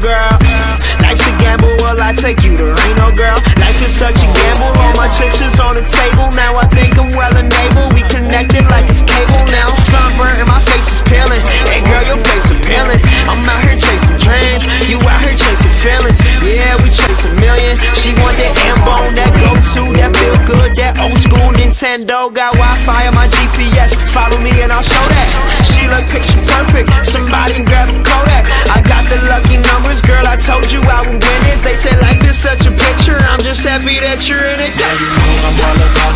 girl? Life's a gamble, will I take you to Reno, girl? Life is such a gamble, all my chips is on the table. Now I think I'm well enabled. We connected like it's cable now. Sunburn and my face is peeling. Hey girl, your face appealing. I'm out here chasing dreams, you out here chasing feelings. Yeah, we chase a million. She want that M-Bone, that go-to, that feel good, that old school Nintendo. Got Wi-Fi on my GPS. Follow me and I'll show that. She happy that you're in it. Yeah, you know I'm all about